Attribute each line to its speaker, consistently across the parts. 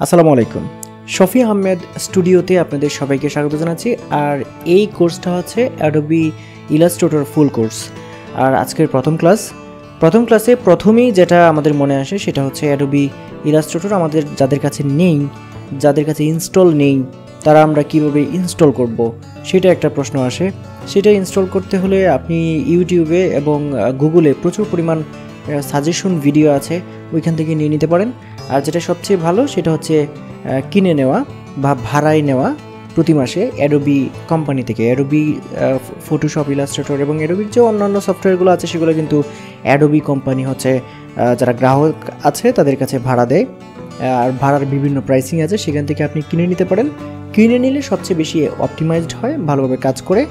Speaker 1: আসসালামু আলাইকুম। শফি আহমেদ স্টুডিওতে আপনাদের সবাইকে স্বাগত জানাচ্ছি। আর এই কোর্সটা হচ্ছে অ্যাডোবি ইলাস্ট্রেটর ফুল কোর্স আর আজকের প্রথম ক্লাস প্রথম ক্লাসে প্রথমেই যেটা আমাদের মনে আসে সেটা হচ্ছে অ্যাডোবি ইলাস্ট্রেটর আমাদের যাদের কাছে নেই, যাদের কাছে ইনস্টল নেই, তারা আমরা কীভাবে ইনস্টল করব সেটা একটা প্রশ্ন আসে। সেটা ইনস্টল করতে হলে আপনি ইউটিউবে এবং গুগলে প্রচুর পরিমাণ সাজেশন ভিডিও আছে। ওইখান থেকে নিয়ে নিতে পারেন। আর যেটা সবচেয়ে ভালো সেটা হচ্ছে কিনে নেওয়া বা ভাড়ায় নেওয়া প্রতি মাসে অ্যাডোবি কোম্পানি থেকে। অ্যাডোবি ফটোশপ ইলাস্ট্রেটর এবং অ্যাডোবির যে অন্যান্য সফটওয়্যারগুলো আছে সেগুলো কিন্তু অ্যাডোবি কোম্পানি হচ্ছে যারা গ্রাহক আছে তাদের কাছে ভাড়া দেয়। আর ভাড়ার বিভিন্ন প্রাইসিং আছে, সেখান থেকে আপনি কিনে নিতে পারেন। কিনে নিলে সবচেয়ে বেশি অপটিমাইজড হয়, ভালোভাবে কাজ করে।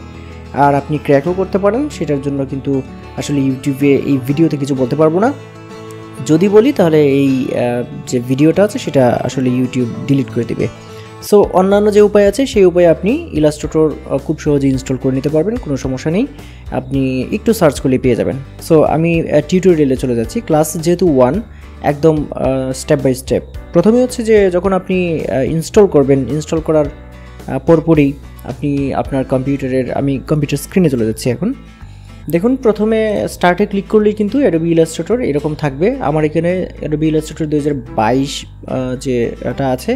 Speaker 1: আর আপনি ক্র্যাকও করতে পারেন, সেটার জন্য কিন্তু আসলে ইউটিউবে এই ভিডিওতে কিছু বলতে পারব না। যদি বলি, তাহলে এই যে ভিডিওটা আছে, সেটা আসলে ইউটিউব ডিলিট করে দেবে। সো অন্যান্য যে উপায় আছে, সেই উপায়ে আপনি ইলাস্ট্রেটর খুব সহজে ইনস্টল করে নিতে পারবেন, কোনো সমস্যা নেই। আপনি একটু সার্চ করলে পেয়ে যাবেন। সো আমি টিউটোরিয়ালে চলে যাচ্ছি। ক্লাস যেহেতু ওয়ান একদম স্টেপ বাই স্টেপ প্রথমে হচ্ছে যে, যখন আপনি ইনস্টল করবেন ইনস্টল করার পরপরই আপনি আপনার কম্পিউটারের আমি কম্পিউটার স্ক্রিনে চলে যাচ্ছি এখন। দেখুন, প্রথমে স্টার্টে ক্লিক করলেই কিন্তু অ্যাডোবি ইলাস্ট্রেটর এরকম থাকবে। আমার এখানে অ্যাডোবি ইলাস্ট্রেটর দু হাজার বাইশ যে এটা আছে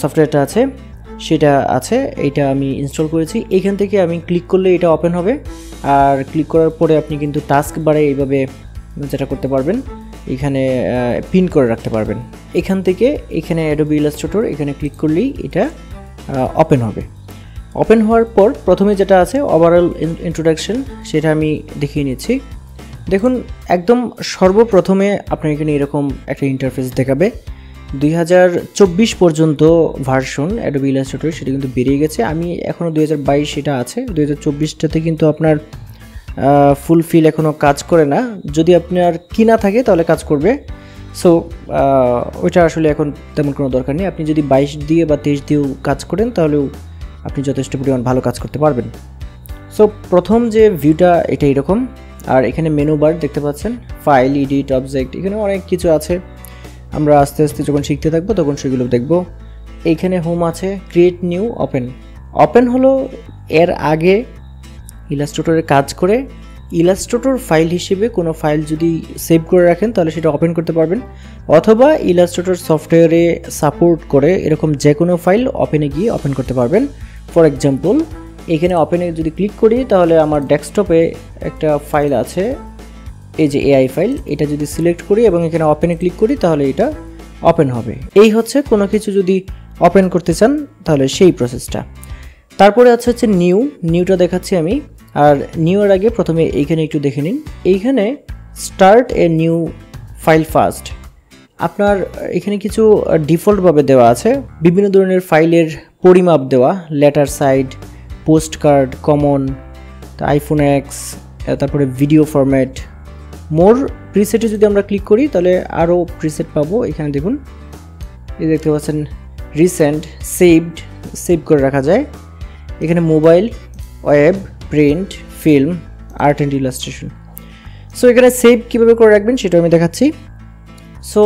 Speaker 1: সফটওয়্যারটা আছে, সেটা আছে এটা আমি ইনস্টল করেছি। এইখান থেকে আমি ক্লিক করলে এটা ওপেন হবে। আর ক্লিক করার পরে আপনি কিন্তু টাস্ক বারে এইভাবে যেটা করতে পারবেন, এখানে পিন করে রাখতে পারবেন। এখান থেকে এখানে অ্যাডোবি ইলাস্ট্রেটর এখানে ক্লিক করলেই এটা ওপেন হবে। ওপেন হওয়ার পর প্রথমে যেটা আছে ওভারঅল ইন্ট্রোডাকশন সেটা আমি দেখিয়ে নিচ্ছি। দেখুন, একদম সর্বপ্রথমে আপনার এখানে এরকম একটা ইন্টারফেস দেখাবে। দুই হাজার চব্বিশ পর্যন্ত ভার্সন অ্যাডোবি ইলাস্ট্রেটর সেটা কিন্তু বেরিয়ে গেছে। আমি এখনও দুই হাজার বাইশ সেটা আছে। দুই হাজার কিন্তু আপনার ফুলফিল এখনও কাজ করে না। যদি আপনার কিনা থাকে, তাহলে কাজ করবে। সো ওইটা আসলে এখন তেমন কোনো দরকার নেই। আপনি যদি বাইশ দিয়ে বা তেইশ দিয়েও কাজ করেন, তাহলেও আপনি যথেষ্ট পরিমাণ ভালো কাজ করতে পারবেন। সো প্রথম যে ভিউটা এটা এরকম। আর এখানে মেনু বার দেখতে পাচ্ছেন। ফাইল এডিট অবজেক্ট এখানে অনেক কিছু আছে। আমরা আস্তে আস্তে যখন শিখতে থাকব, তখন সেগুলো দেখব। এইখানে হোম আছে ক্রিয়েট নিউ ওপেন ওপেন হলো এর আগে ইলাস্ট্রেটরে কাজ করে। ইলাস্ট্রেটর ফাইল হিসেবে কোনো ফাইল যদি সেভ করে রাখেন, তাহলে সেটা ওপেন করতে পারবেন। অথবা ইলাস্ট্রেটর সফটওয়্যারে সাপোর্ট করে এরকম যে কোনো ফাইল ওপেনে গিয়ে ওপেন করতে পারবেন। ফর এক্সাম্পল এখানে ওপেনে যদি ক্লিক করি, তাহলে আমার ডেস্কটপে একটা ফাইল আছে। এই যে এআই ফাইল এটা যদি সিলেক্ট করি এবং এখানে ওপেনে ক্লিক করি, তাহলে এটা ওপেন হবে। এই হচ্ছে কোনো কিছু যদি ওপেন করতে চান, তাহলে সেই প্রসেসটা তারপরে আছে হচ্ছে নিউ নিউটা দেখাচ্ছি আমি। আর নিউ এর আগে প্রথমে এইখানে একটু দেখে নিন। এইখানে start a new file first আপনার এখানে কিছু ডিফল্টভাবে দেওয়া আছে। বিভিন্ন ধরনের ফাইলের পরিমাপ দেওয়া letter side postcard common iPhone X তারপরে ভিডিও ফরম্যাট মোর প্রিসেটে যদি আমরা ক্লিক করি, তাহলে আরও প্রিসেট পাবো। এখানে দেখুন, এই দেখতে পাচ্ছেন রিসেন্ট সেভড সেভ করে রাখা যায়। এখানে mobile web print film art and illustration so এখানে সেভ কীভাবে করে রাখবেন সেটা আমি দেখাচ্ছি। সো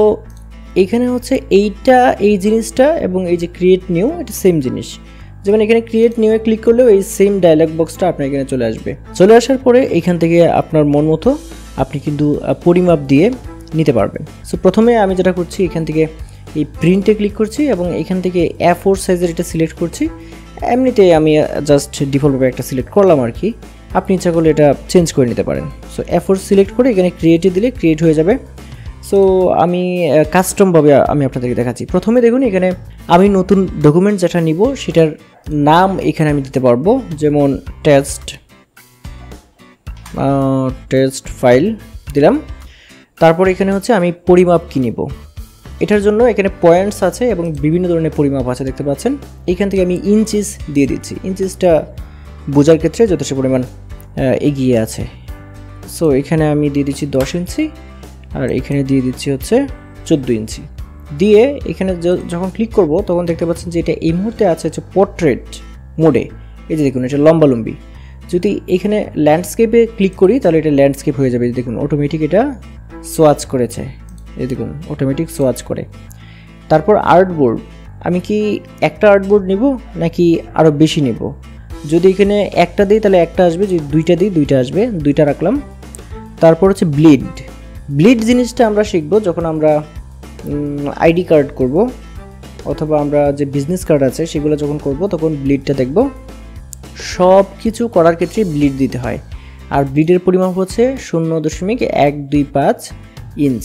Speaker 1: এইখানে হচ্ছে এইটা, এই জিনিসটা এবং এই যে ক্রিয়েট নিউ এটা সেম জিনিস। যেমন এখানে ক্রিয়েট নিউয়ে ক্লিক করলেও এই সেম ডায়লগ বক্সটা আপনার এখানে চলে আসবে। চলে আসার পরে এইখান থেকে আপনার মন মতো আপনি কিন্তু পরিমাপ দিয়ে নিতে পারবেন। সো প্রথমে আমি যেটা করছি, এখান থেকে এই প্রিন্টে ক্লিক করছি এবং এখান থেকে এ ফোর সাইজের এটা সিলেক্ট করছি। এমনিতে আমি জাস্ট ডিফল্টভাবে একটা সিলেক্ট করলাম আর কি। আপনি ইচ্ছা করলে এটা চেঞ্জ করে নিতে পারেন। সো এ ফোর সিলেক্ট করে এখানে ক্রিয়েটে দিলে ক্রিয়েট হয়ে যাবে। সো আমি কাস্টমভাবে আমি আপনাদেরকে দেখাচ্ছি। প্রথমে দেখুন, এখানে আমি নতুন ডকুমেন্ট যেটা নিব, সেটার নাম এখানে আমি দিতে পারব। যেমন টেস্ট টেস্ট ফাইল দিলাম। তারপর এখানে হচ্ছে, আমি পরিমাপ কি নিব। এটার জন্য এখানে পয়েন্টস আছে এবং বিভিন্ন ধরনের পরিমাপ আছে, দেখতে পাচ্ছেন। এখান থেকে আমি ইঞ্চিস দিয়ে দিচ্ছি। ইঞ্চিসটা বোঝার ক্ষেত্রে যথেষ্ট পরিমাণ এগিয়ে আছে। সো এখানে আমি দিয়ে দিচ্ছি দশ ইঞ্চি। আর এখানে দিয়ে দিচ্ছি হচ্ছে চোদ্দ ইঞ্চি। দিয়ে এখানে যখন ক্লিক করব, তখন দেখতে পাচ্ছেন যে এটা এই মুহূর্তে আছে হচ্ছে পোর্ট্রেট মোডে এই যে দেখুন, এটা লম্বালম্বি। যদি এখানে ল্যান্ডস্কেপে ক্লিক করি, তাহলে এটা ল্যান্ডস্কেপ হয়ে যাবে। দেখুন অটোমেটিক এটা সোয়াচ করেছে। এই দেখুন অটোমেটিক সোয়াচ করে। তারপর আর্টবোর্ড আমি কি একটা আর্টবোর্ড নিব, নাকি আরও বেশি নেব? যদি এখানে একটা দিই, তাহলে একটা আসবে। যদি দুইটা দিই, দুইটা আসবে। দুইটা রাখলাম। তারপর হচ্ছে ব্লিড ব্লিড জিনিসটা আমরা শিখব যখন আমরা আইডি কার্ড করব, অথবা আমরা যে বিজনেস কার্ড আছে সেগুলো যখন করব তখন ব্লিডটা দেখব। সব কিছু করার ক্ষেত্রে ব্লিড দিতে হয়। আর ব্লিডের পরিমাপ হচ্ছে শূন্য দশমিক এক দুই পাঁচ ইঞ্চ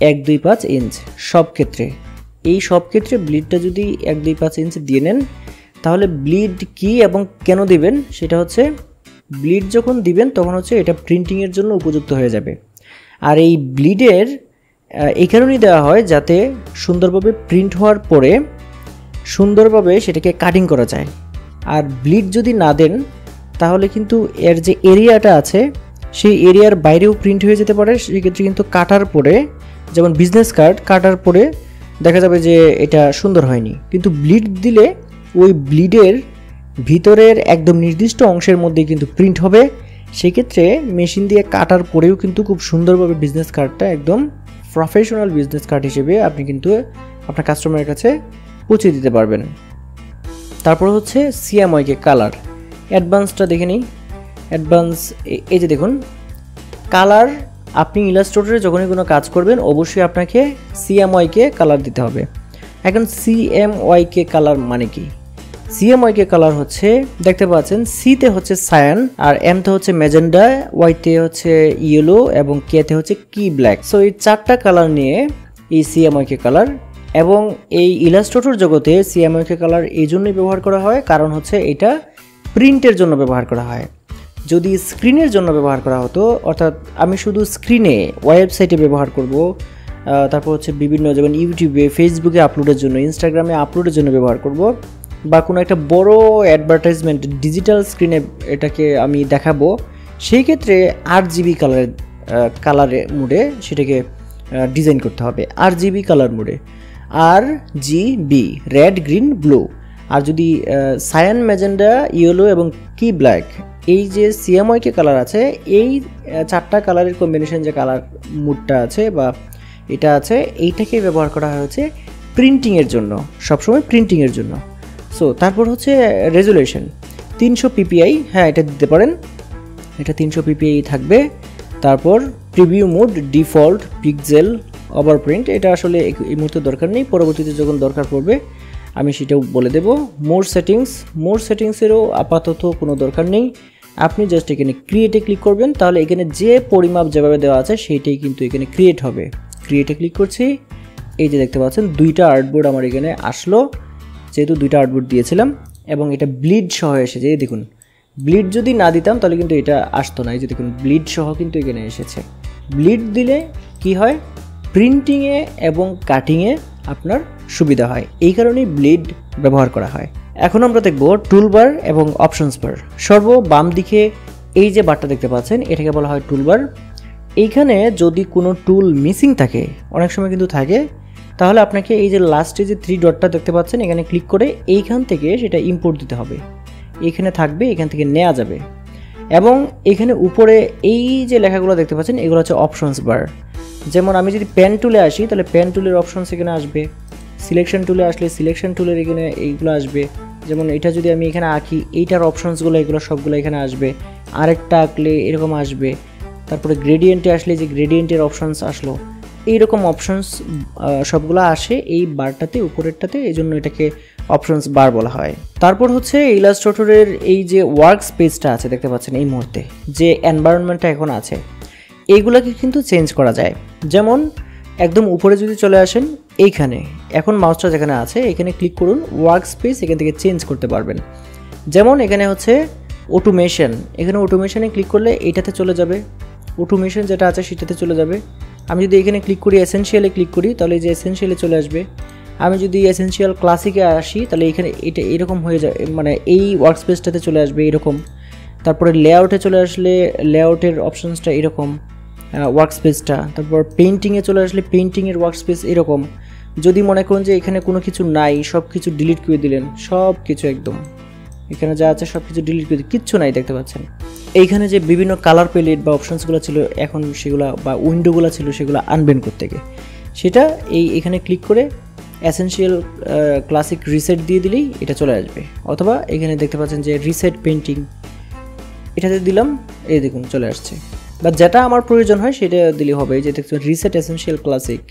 Speaker 1: এক দুই পাঁচ ইঞ্চ সব ক্ষেত্রে। এই সব ক্ষেত্রে ব্লিডটা যদি এক দুই পাঁচ ইঞ্চ দিয়ে নেন, তাহলে ব্লিড কি এবং কেন দিবেন? সেটা হচ্ছে ব্লিড যখন দিবেন তখন হচ্ছে এটা প্রিন্টিংয়ের জন্য উপযুক্ত হয়ে যাবে। আর এই ব্লিডের এই কারণেই দেওয়া হয় যাতে সুন্দরভাবে প্রিন্ট হওয়ার পরে সুন্দরভাবে সেটাকে কাটিং করা যায়। আর ব্লিড যদি না দেন, তাহলে কিন্তু এর যে এরিয়াটা আছে, সেই এরিয়ার বাইরেও প্রিন্ট হয়ে যেতে পারে। সেক্ষেত্রে কিন্তু কাটার পরে, যেমন বিজনেস কার্ড, কাটার পরে দেখা যাবে যে এটা সুন্দর হয়নি। কিন্তু ব্লিড দিলে ওই ব্লিডের ভিতরের একদম নির্দিষ্ট অংশের মধ্যে কিন্তু প্রিন্ট হবে। সেক্ষেত্রে মেশিন দিয়ে কাটার পরেও কিন্তু খুব সুন্দরভাবে বিজনেস কার্ডটা একদম প্রফেশনাল বিজনেস কার্ড হিসেবে আপনি কিন্তু আপনার কাস্টমারের কাছে পৌঁছে দিতে পারবেন। তারপর হচ্ছে সিএমওয়াইকে কালার অ্যাডভান্সটা দেখে নিই। অ্যাডভান্স এই যে দেখুন কালার আপনি ইলাস্ট্রেটরে যখনই কোনো কাজ করবেন, অবশ্যই আপনাকে সিএমওয়াইকে কালার দিতে হবে। এখন সিএমওয়াইকে কালার মানে কি? সিএমওয়াইকে কালার হচ্ছে, দেখতে পাচ্ছেন সিতে হচ্ছে সায়ান আর এম তে হচ্ছে ম্যাজেন্ডা ওয়াইতে হচ্ছে ইয়েলো এবং কেতে হচ্ছে কি ব্ল্যাক সো এই চারটা কালার নিয়ে এই সিএমওয়াইকে কালার এবং এই ইলাস্ট্রেটর জগতে সিএমওয়াইকে কালার এই জন্যই ব্যবহার করা হয়, কারণ হচ্ছে এটা প্রিন্টের জন্য ব্যবহার করা হয়। যদি স্ক্রিনের জন্য ব্যবহার করা হতো, অর্থাৎ আমি শুধু স্ক্রিনে ওয়েবসাইটে ব্যবহার করব তারপর হচ্ছে বিভিন্ন, যেমন ইউটিউবে ফেসবুকে আপলোডের জন্য ইনস্টাগ্রামে আপলোডের জন্য ব্যবহার করব বা কোনো একটা বড় অ্যাডভার্টাইজমেন্ট ডিজিটাল স্ক্রিনে এটাকে আমি দেখাবো, সেই ক্ষেত্রে আট জিবি কালারের কালারে মুডে সেটাকে ডিজাইন করতে হবে আর জিবি কালার মুডে R G B red green blue আর যদি সায়ান ম্যাজেন্ডা ইয়েলো এবং কি ব্ল্যাক এই যে সিএমওয়াইকে কালার আছে, এই চারটা কালারের কম্বিনেশন যে কালার মুডটা আছে বা এটা আছে, এইটাকে ব্যবহার করা হয়েছে প্রিন্টিংয়ের জন্য, সবসময় প্রিন্টিংয়ের জন্য। সো তারপর হচ্ছে রেজুলেশন তিনশো পিপিআই হ্যাঁ এটা দিতে পারেন। এটা তিনশো পিপিআই থাকবে। তারপর preview mode default pixel overprint এটা আসলে এই মুহূর্তে দরকার নেই। পরবর্তীতে যখন দরকার পড়বে, আমি সেটাও বলে দেব। মোর সেটিংস মোর সেটিংসেরও আপাতত কোনো দরকার নেই। আপনি জাস্ট এখানে ক্রিয়েটে ক্লিক করবেন। তাহলে এখানে যে পরিমাপ যেভাবে দেওয়া আছে, সেইটাই কিন্তু এখানে ক্রিয়েট হবে। ক্রিয়েটে ক্লিক করছি। এই যে দেখতে পাচ্ছেন, দুইটা আর্টবোর্ড আমার এখানে আসলো। যেহেতু দুইটা আর্টবোর্ড দিয়েছিলাম, এবং এটা ব্লিড সহ এসেছে, এই দেখুন। ব্লিড যদি না দিতাম, তাহলে কিন্তু এটা আসতো না। এই যে দেখুন ব্লিড সহ কিন্তু এখানে এসেছে। ব্লিড দিলে কি হয়? প্রিন্টিংয়ে এবং কাটিংয়ে আপনার সুবিধা হয়। এই কারণেই ব্লিড ব্যবহার করা হয়। এখন আমরা দেখব টুলবার এবং অপশনস বার সর্ব বাম দিকে এই যে বারটা দেখতে পাচ্ছেন, এটাকে বলা হয় টুলবার এইখানে যদি কোনো টুল মিসিং থাকে, অনেক সময় কিন্তু থাকে তাহলে আপনাকে এই যে লাস্টে যে থ্রি ডটটা দেখতে পাচ্ছেন, এখানে ক্লিক করে এইখান থেকে সেটা ইম্পোর্ট দিতে হবে। এখানে থাকবে, এখান থেকে নেওয়া যাবে। এবং এখানে উপরে এই যে লেখাগুলো দেখতে পাচ্ছেন, এগুলো হচ্ছে অপশনস বার যেমন আমি যদি পেন টুলে আসি, তাহলে পেন টুলের অপশনস এখানে আসবে। সিলেকশন টুলে আসলে সিলেকশন টুলের এখানে এইগুলো আসবে। যেমন এটা যদি আমি এখানে আঁকি, এইটার অপশনসগুলো এগুলো সবগুলো এখানে আসবে। আরেকটা আঁকলে এরকম আসবে। তারপরে গ্রেডিয়েন্টে আসলে যে গ্রেডিয়েন্টের অপশনস আসলো এইরকম অপশনস সবগুলো আসে এই বারটাতে, উপরেরটাতে এই জন্য এটাকে অপশনস বার বলা হয়। তারপর হচ্ছে ইলাস্ট্রেটরের এই যে ওয়ার্ক স্পেসটা আছে, দেখতে পাচ্ছেন এই মুহূর্তে, যে এনভায়রনমেন্টটা এখন আছে এইগুলোকে কিন্তু চেঞ্জ করা যায়। যেমন, একদম উপরে যদি চলে আসেন, এইখানে, এখন মাউসটা যেখানে আছে, এখানে ক্লিক করুন ওয়ার্ক স্পেস এখান থেকে চেঞ্জ করতে পারবেন। যেমন এখানে হচ্ছে অটোমেশন এখানে অটোমেশনে ক্লিক করলে এইটাতে চলে যাবে অটোমেশন যেটা আছে সেটাতে চলে যাবে। আমি যদি এখানে ক্লিক করি এসেনশিয়ালে ক্লিক করি, তাহলে যে এসেনশিয়ালে চলে আসবে। আমি যদি এসেনশিয়াল ক্লাসিকে আসি, তাহলে এখানে এটা এরকম হয়ে যায় মানে এই ওয়ার্ক স্পেসটাতে চলে আসবে এরকম। তারপরে লেআউটে চলে আসলে লেআউটের অপশানসটা এরকম ওয়ার্ক স্পেসটা তারপর পেন্টিংয়ে চলে আসলে পেন্টিংয়ের ওয়ার্ক স্পেস এরকম। যদি মনে করুন যে এখানে কোনো কিছু নাই সব কিছু ডিলিট করে দিলেন সব কিছু একদম। এখানে যা আছে সব কিছু ডিলিট করে কিচ্ছু নাই দেখতে পাচ্ছেন। এইখানে যে বিভিন্ন কালার প্যালেট বা অপশানসগুলো ছিল, এখন সেগুলো বা উইন্ডোগুলো ছিল, সেগুলো আনবেন করতে গিয়ে। সেটা এই এখানে ক্লিক করে অ্যাসেনশিয়াল ক্লাসিক রিসেট দিয়ে দিলেই এটা চলে আসবে। অথবা এখানে দেখতে পাচ্ছেন যে রিসেট পেন্টিং এটাতে দিলাম, এই দেখুন চলে আসছে। বা যেটা আমার প্রয়োজন হয় সেটা দিলে হবে। যে দেখছেন রিসেট এসেন্সিয়াল ক্লাসিক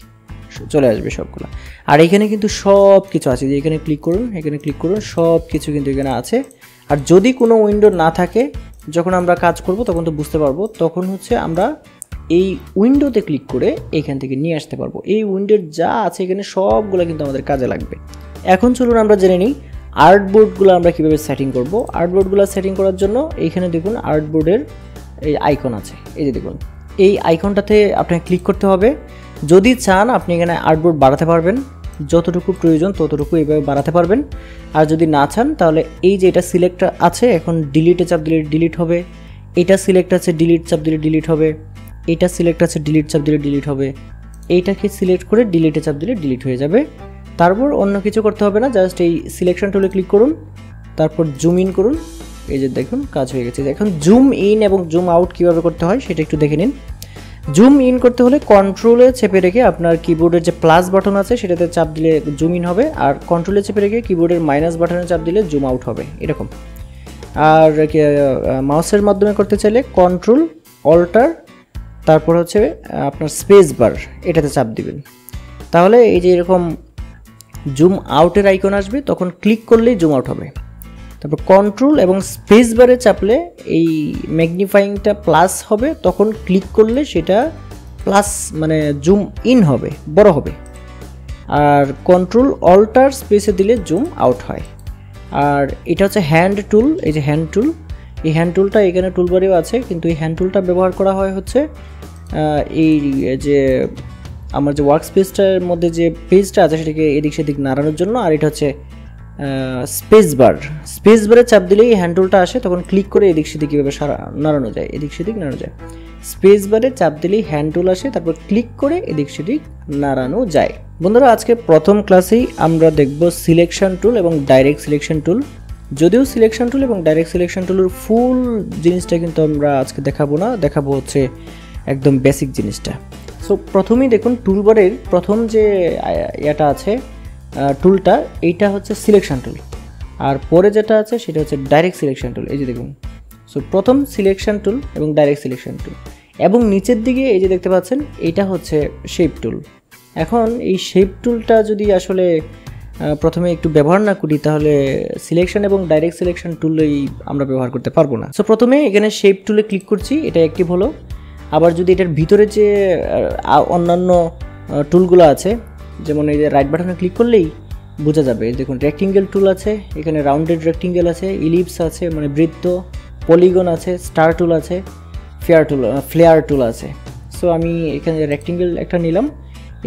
Speaker 1: চলে আসবে সবগুলো। আর এখানে কিন্তু সব কিছু আছে, যে এখানে ক্লিক করুন, এখানে ক্লিক করুন সব কিছু কিন্তু এখানে আছে। আর যদি কোনো উইন্ডো না থাকে, যখন আমরা কাজ করব, তখন তো বুঝতে পারব, তখন হচ্ছে আমরা এই উইন্ডোতে ক্লিক করে এখান থেকে নিয়ে আসতে পারব। এই উইন্ডোর যা আছে এখানে সবগুলো কিন্তু আমাদের কাজে লাগবে। এখন চলুন আমরা জেনে নিই আর্টবোর্ডগুলো আমরা কীভাবে সেটিং করব। আর্টবোর্ডগুলো সেটিং করার জন্য এইখানে দেখুন আর্টবোর্ডের এই আইকন আছে। এই যে দেখুন, এই আইকনটাতে আপনাকে ক্লিক করতে হবে। যদি চান আপনি এখানে আর্টবোর্ড বাড়াতে পারবেন, যতটুকু প্রয়োজন ততটুকু এভাবে বাড়াতে পারবেন। আর যদি না চান, তাহলে এই যে এটা সিলেক্ট আছে, এখন ডিলিটে চাপ দিলে ডিলিট হবে, এটা সিলেক্ট আছে ডিলিট চাপ দিলে ডিলিট হবে, এটা সিলেক্ট আছে ডিলিট চাপ দিলে ডিলিট হবে এইটাকে সিলেক্ট করে ডিলিটে চাপ দিলে ডিলিট হয়ে যাবে। তারপর অন্য কিছু করতে হবে না জাস্ট এই সিলেকশন টুলে ক্লিক করুন, তারপর জুম ইন করুন। এই যে দেখুন, কাজ হয়ে গেছে। এখন জুম ইন এবং জুম আউট কীভাবে করতে হয়, সেটা একটু দেখে নিন। জুম ইন করতে হলে কন্ট্রোলে চেপে রেখে আপনার কিবোর্ডের যে প্লাস বাটন আছে, সেটাতে চাপ দিলে জুম ইন হবে। আর কন্ট্রোলে চেপে রেখে কিবোর্ডের মাইনাস বাটনে চাপ দিলে জুম আউট হবে। এরকম। আর মাউসের মাধ্যমে করতে চাইলে কন্ট্রোল অল্টার তারপর হচ্ছে আপনার স্পেস বার এটাতে চাপ দিবেন। তাহলে এই যে এরকম জুম আউটের আইকন আসবে, তখন ক্লিক করলেই জুম আউট হবে। তারপর কন্ট্রোল এবং স্পেস বারে চাপলে এই ম্যাগনিফাইংটা প্লাস হবে, তখন ক্লিক করলে সেটা প্লাস মানে জুম ইন হবে, বড় হবে। আর কন্ট্রোল অল্টার স্পেসে দিলে জুম আউট হয়। আর এটা হচ্ছে হ্যান্ড টুল এই যে হ্যান্ড টুল এই হ্যান্ড টুলটা এখানে টুলবারেও আছে, কিন্তু এই হ্যান্ড টুলটা ব্যবহার করা হয় হচ্ছে এই যে আমার যে ওয়ার্ক স্পেসটার মধ্যে যে পেজটা আছে সেটাকে এদিক সেদিক নাড়ানোর জন্য, আর এটা হচ্ছে স্পেস বার স্পেস বারে চাপ দিলেই এই টুলটা আসে, তখন ক্লিক করে এদিক সেদিক কীভাবে নাড়ানো যায়, এদিক সেদিক নাড়ানো যায়। স্পেস বারে চাপ দিলেই হ্যান্ড টুল আসে, তারপর ক্লিক করে এদিক সেদিক নাড়ানো যায়। বন্ধুরা, আজকে প্রথম ক্লাসেই আমরা দেখব সিলেকশন টুল এবং ডাইরেক্ট সিলেকশন টুল যদিও সিলেকশন টুল এবং ডাইরেক্ট সিলেকশন টুলের ফুল জিনিসটা কিন্তু আমরা আজকে দেখাবো না, দেখাবো হচ্ছে একদম বেসিক জিনিসটা। সো প্রথমেই দেখুন টুলবারের প্রথম যে ইয়েটা আছে টুলটা এইটা হচ্ছে সিলেকশন টুল আর পরে যেটা আছে সেটা হচ্ছে ডাইরেক্ট সিলেকশন টুল এই যে দেখুন সো প্রথম সিলেকশন টুল এবং ডাইরেক্ট সিলেকশন টুল এবং নিচের দিকে এই যে দেখতে পাচ্ছেন এইটা হচ্ছে শেপ টুল এখন এই শেপ টুলটা যদি আসলে প্রথমে একটু ব্যবহার না করি, তাহলে সিলেকশন এবং ডাইরেক্ট সিলেকশন টুলই আমরা ব্যবহার করতে পারব না। সো প্রথমে এখানে শেপ টুলে ক্লিক করছি, এটা অ্যাক্টিভ হলো। আবার যদি এটার ভিতরে যে অন্যান্য টুলগুলো আছে যেমন এই যে রাইট বাটনে ক্লিক করলেই বোঝা যাবে। দেখুন রেক্টিঙ্গেল টুল আছে, এখানে রাউন্ডেড রেক্টিঙ্গেল আছে ইলিপস আছে মানে বৃত্ত পলিগন আছে স্টার টুল আছে ফেয়ার টুল ফ্লেয়ার টুল আছে। সো আমি এখানে রেক্টিঙ্গেল একটা নিলাম,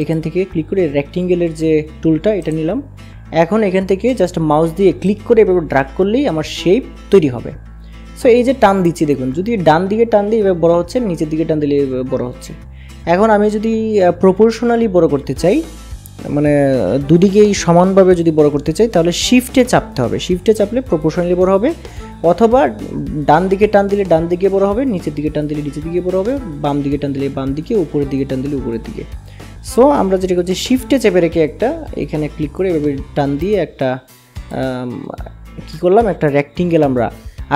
Speaker 1: এখান থেকে ক্লিক করে রেক্টিঙ্গেলের যে টুলটা এটা নিলাম। এখন এখান থেকে জাস্ট মাউস দিয়ে ক্লিক করে এভাবে ড্রাগ করলেই আমার শেপ তৈরি হবে। সো এই যে টান দিচ্ছি, দেখুন, যদি ডান দিকে টান দিয়ে এভাবে বড় হচ্ছে, নিচের দিকে টান দিলে বড় হচ্ছে। এখন আমি যদি প্রপোর্শনালি বড় করতে চাই মানে দুদিকেই সমানভাবে যদি বড় করতে চাই, তাহলে শিফটে চাপতে হবে। শিফটে চাপলে প্রপোর্শনালি বড় হবে, অথবা ডান দিকে টান দিলে ডান দিকে বড় হবে, নিচের দিকে টান দিলে নিচের দিকে বড় হবে, বাম দিকে টান দিলে বাম দিকে, উপরের দিকে টান দিলে উপরের দিকে। সো আমরা যেটা করছি শিফটে চেপে রেখে একটা, এখানে ক্লিক করে এভাবে টান দিয়ে একটা কী করলাম? একটা রেক্টিঙ্গেল আমরা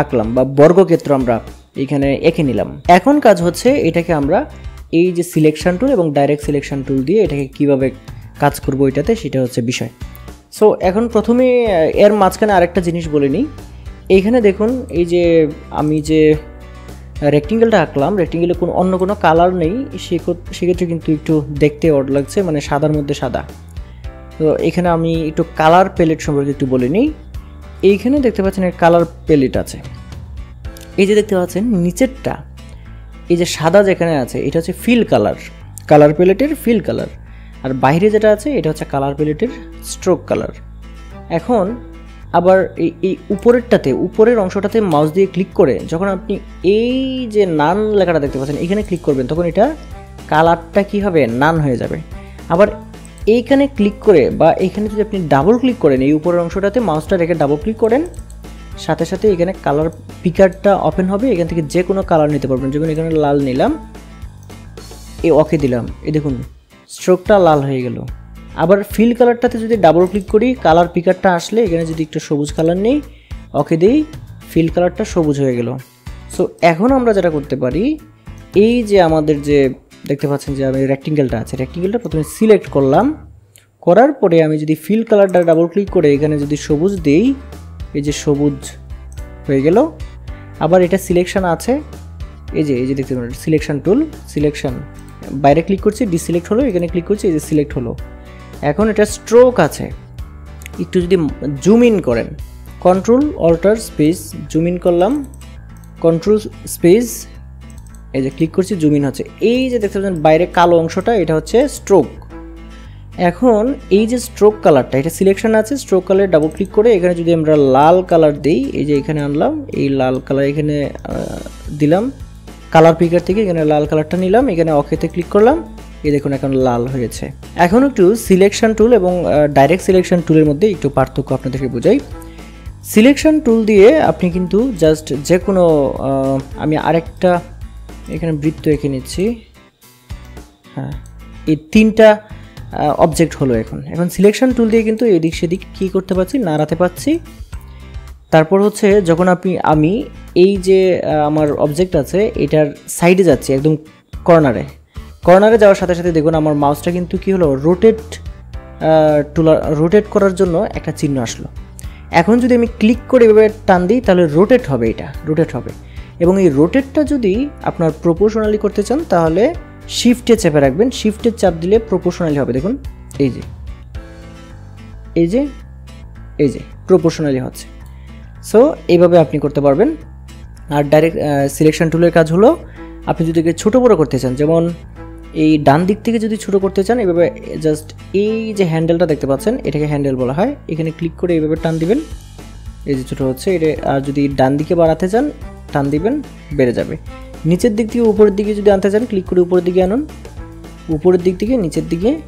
Speaker 1: আঁকলাম, বা বর্গক্ষেত্র আমরা এখানে এঁকে নিলাম। এখন কাজ হচ্ছে, এটাকে আমরা এই যে সিলেকশন টুল এবং ডাইরেক্ট সিলেকশন টুল দিয়ে এটাকে কীভাবে কাজ করব এটাতে সেটা হচ্ছে বিষয়। সো এখন প্রথমে এর মাঝখানে আরেকটা জিনিস বলে নিই। এইখানে দেখুন, এই যে আমি যে রেক্টিঙ্গেলটা আঁকলাম রেক্টিঙ্গেলে কোনো, অন্য কোনো কালার নেই সেক্ষেত্রে কিন্তু একটু দেখতে অড লাগছে মানে সাদার মধ্যে সাদা। তো এখানে আমি একটু কালার প্যালেট সম্পর্কে একটু বলে নিই। এইখানে দেখতে পাচ্ছেন কালার প্যালেট আছে। এই যে দেখতে পাচ্ছেন, নিচেরটা, এই যে সাদা যেখানে আছে, এটা হচ্ছে ফিল কালার কালার প্যালেটের ফিল কালার আর বাইরে যেটা আছে, এটা হচ্ছে কালার প্যালেটের স্ট্রোক কালার এখন আবার এই এই উপরেরটাতে, উপরের অংশটাতে মাউস দিয়ে ক্লিক করে যখন আপনি এই যে নান লেখাটা দেখতে পাচ্ছেন, এখানে ক্লিক করবেন, তখন এটা কালারটা কী হবে নান হয়ে যাবে। আবার এইখানে ক্লিক করে বা এইখানে যদি আপনি ডাবল ক্লিক করেন, এই উপরের অংশটাতে মাউসটা রেখে ডাবল ক্লিক করেন, সাথে সাথে এখানে কালার পিকারটা ওপেন হবে, এখান থেকে যে কোনো কালার নিতে পারবেন। যেমন এখানে লাল নিলাম এ ওকে দিলাম। এ দেখুন স্ট্রোকটা লাল হয়ে গেল। আবার ফিল কালারটাতে যদি ডাবল ক্লিক করি কালার পিকারটা আসলে এখানে যদি একটু সবুজ কালার নেই, ওকে দিই ফিল কালারটা সবুজ হয়ে গেল। সো এখন আমরা যেটা করতে পারি, এই যে আমাদের যে দেখতে পাচ্ছেন যে আমি রেক্টিঙ্গেলটা আছে রেক্টিঙ্গেলটা প্রথমে সিলেক্ট করলাম। করার পরে আমি যদি ফিল কালারটা ডাবল ক্লিক করে এখানে যদি সবুজ দিই, এই যে সবুজ হয়ে গেল। আবার এটা সিলেকশান আছে। এই যে এই যে দেখতে পারেন সিলেকশন টুল সিলেকশন বাইরে ক্লিক করছি ডিসিলেক্ট হলো, এখানে ক্লিক করছি, এই যে সিলেক্ট হলো। এখন এটা স্ট্রোক আছে। একটু যদি জুম ইন করেন। Control alt space zoom in করলাম। কন্ট্রোল স্পেস এই যে ক্লিক করছি জুম ইন হচ্ছে। এই যে দেখতে পাচ্ছেন, বাইরে কালো অংশটা, এটা হচ্ছে স্ট্রোক এখন এই যে স্ট্রোক কালারটা এটা সিলেকশন আছে স্ট্রোক কালার ডাবল ক্লিক করে এখানে যদি আমরা লাল কালার দিই, এই যে এখানে আনলাম, এই লাল কালার এখানে দিলাম। কালার পিকার থেকে এখানে লাল কালারটা নিলাম, এখানে অকেতে ক্লিক করলাম। এই দেখুন এখন লাল হয়েছে। এখন একটু সিলেকশন টুল এবং ডাইরেক্ট সিলেকশন টুলের মধ্যে একটু পার্থক্য আপনাদেরকে বোঝাই। সিলেকশন টুল দিয়ে আপনি কিন্তু জাস্ট যে কোনো আমি আরেকটা এখানে বৃত্ত এঁকে নিচ্ছি। হ্যাঁ এই তিনটা অবজেক্ট হলো এখন। এখন সিলেকশন টুল দিয়ে কিন্তু এদিক সেদিক কী করতে পারছি? নাড়াতে পারছি। তারপর হচ্ছে যখন আপনি, আমি এই যে আমার অবজেক্ট আছে, এটার সাইডে যাচ্ছি, একদম কর্নারে কর্নারে যাওয়ার সাথে সাথে দেখুন আমার মাউসটা কিন্তু কী হলো রোটেট টুলার রোটেট করার জন্য একটা চিহ্ন আসলো। এখন যদি আমি ক্লিক করে এভাবে টান দিই, তাহলে রোটেট হবে এটা রোটেট হবে। এবং এই রোটেটটা যদি আপনার প্রপোর্শনালি করতে চান, তাহলে শিফটে চেপে রাখবেন। শিফটের চাপ দিলে প্রপোর্শনালি হবে, দেখুন। এই যে এই যে এই যে প্রপোর্শনালি হচ্ছে। সো এইভাবে আপনি করতে পারবেন। আর ডাইরেক্ট সিলেকশন টুলের কাজ হলো, আপনি যদি ছোটো বড়ো করতে চান, যেমন এই ডান দিক থেকে যদি ছোটো করতে চান, এভাবে জাস্ট এই যে হ্যান্ডেলটা দেখতে পাচ্ছেন, এটাকে হ্যান্ডেল বলা হয়। এখানে ক্লিক করে এইভাবে টান দিবেন। এই যে ছোটো হচ্ছে, এটা, আর যদি ডান দিকে বাড়াতে চান, টান দিবেন, বেড়ে যাবে। নিচের দিক থেকে উপরের দিকে যদি আনতে চান ক্লিক করে উপরের দিকে আনুন। উপরের দিক থেকে নিচের দিকে,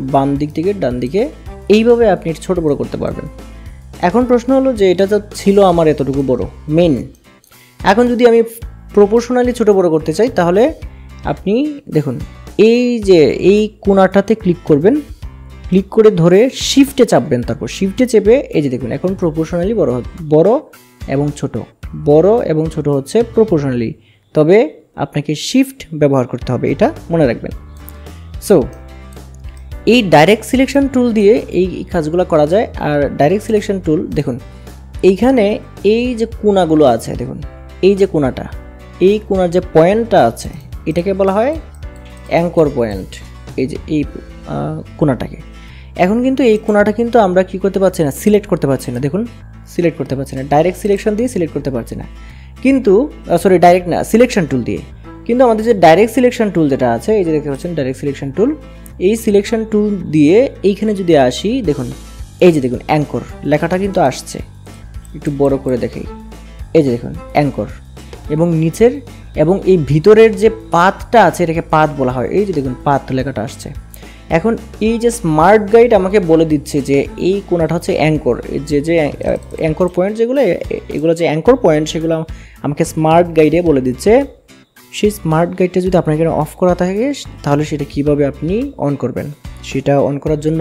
Speaker 1: বাম দিক থেকে ডান দিকে, এইভাবে আপনি ছোট বড় করতে পারবেন। এখন প্রশ্ন হলো যে এটা তো ছিল আমার এতটুকু বড় মেন এখন যদি আমি প্রপোর্শনালি ছোট বড় করতে চাই, তাহলে আপনি দেখুন, এই যে, এই কোনাটাতে ক্লিক করবেন ক্লিক করে ধরে শিফটে চাপবেন তারপর। শিফটে চেপে, এই যে দেখুন, এখন প্রপোর্শনালি বড় বড় এবং ছোট। বড় এবং ছোট হচ্ছে প্রপোর্শনালি তবে আপনাকে শিফট ব্যবহার করতে হবে, এটা মনে রাখবেন। সো এই ডাইরেক্ট সিলেকশন টুল দিয়ে এই কাজগুলো করা যায়। আর ডাইরেক্ট সিলেকশন টুল দেখুন, এইখানে এই যে কোনাগুলো আছে, দেখুন, এই যে কোনাটা, এই কোনার যে পয়েন্টটা আছে, এটাকে বলা হয় অ্যাঙ্কর পয়েন্ট এই যে এই কোনাটাকে। এখন কিন্তু এই কোনাটা কিন্তু আমরা কি করতে পারছি না সিলেক্ট করতে পারছি না, দেখুন সিলেক্ট করতে পারছি না। ডাইরেক্ট সিলেকশন দিয়ে সিলেক্ট করতে পারছি না। কিন্তু সরি ডাইরেক্ট না সিলেকশন টুল দিয়ে। কিন্তু আমাদের যে ডাইরেক্ট সিলেকশন টুল যেটা আছে, এই যে দেখতে পাচ্ছেন ডাইরেক্ট সিলেকশন টুল এই সিলেকশন টুল দিয়ে এইখানে যদি আসি, দেখুন, এই যে দেখুন অ্যাঙ্কর লেখাটা কিন্তু আসছে। একটু বড় করে দেখেই। এই যে দেখুন অ্যাঙ্কর এবং নিচের, এবং এই ভিতরের যে পাতটা আছে, এটাকে পাত বলা হয়। এই যে দেখুন, পাত লেখাটা আসছে। এখন এই যে স্মার্ট গাইড আমাকে বলে দিচ্ছে যে এই কোনাটা হচ্ছে অ্যাঙ্কর যে যে অ্যাঙ্কর পয়েন্ট যেগুলো এগুলো যে অ্যাঙ্কর পয়েন্ট সেগুলো আমাকে স্মার্ট গাইডে বলে দিচ্ছে। সেই স্মার্ট গাইডটা যদি আপনার এখানে অফ করা থাকে, তাহলে সেটা কীভাবে আপনি অন করবেন? সেটা অন করার জন্য